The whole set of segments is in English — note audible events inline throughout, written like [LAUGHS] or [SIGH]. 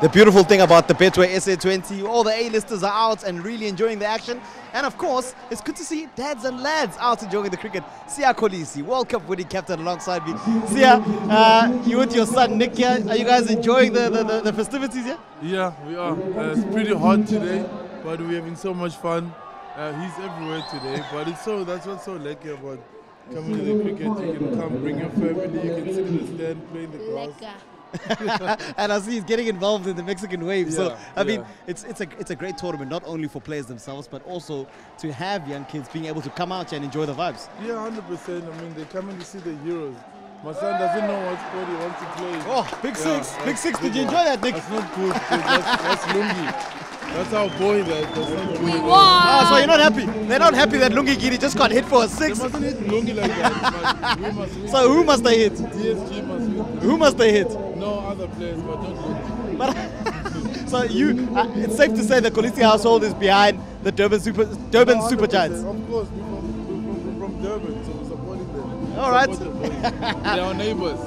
The beautiful thing about the Betway SA20, all the A-listers are out and really enjoying the action. And of course, it's good to see dads and lads out enjoying the cricket. Siya Kolisi, World Cup winning captain alongside me. Siya, uh, you with your son Nick here, are you guys enjoying the, the, the, the festivities here? Yeah, we are. Uh, it's pretty hot today, but we're having so much fun. Uh, he's everywhere today, but it's so that's what's so lucky about coming to the cricket. You can come, bring your family, you can sit in the stand, play in the grass. [LAUGHS] and I see he's getting involved in the Mexican wave. so Yeah, I mean, it's it's a it's a great tournament, not only for players themselves, but also to have young kids being able to come out and enjoy the vibes. Yeah, hundred percent. I mean, they're coming to see the heroes. My son doesn't know what sport he wants to play. Oh, big Yeah, six, big six. Did you enjoy that, Nick? That's not good. 'cause That's, that's Lungi. That's how boy that. That's not good. at all. Oh, ah, so you're not happy? They're not happy that Lungi Ngidi just got hit for a They six. mustn't hit Lungi like that. but must. [LAUGHS] So who must they hit? DSG must win. Who must they hit? No other players, but not. But [LAUGHS] so you, uh, it's safe to say the Kolisi household is behind the Durban Super Durban No, Super Giants. Of course, we're from, we're from, Durban, so we're supporting them. All right. Support the boys. [LAUGHS] They're our neighbors.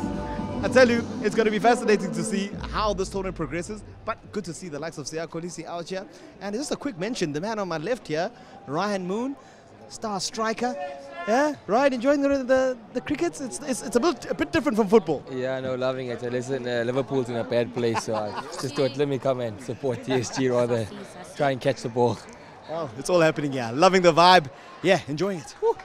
I tell you, it's going to be fascinating to see how this tournament progresses. But good to see the likes of Siya Kolisi out here. And just a quick mention, the man on my left here, Ryan Moon, star striker. Yeah, right. enjoying the the, the crickets. It's, it's it's a bit a bit different from football. Yeah, no, loving it. Listen, uh, Liverpool's in a bad place, so I just thought let me come and support DSG rather try and catch the ball. Oh, it's all happening Yeah, Loving the vibe. Yeah, enjoying it. Whew.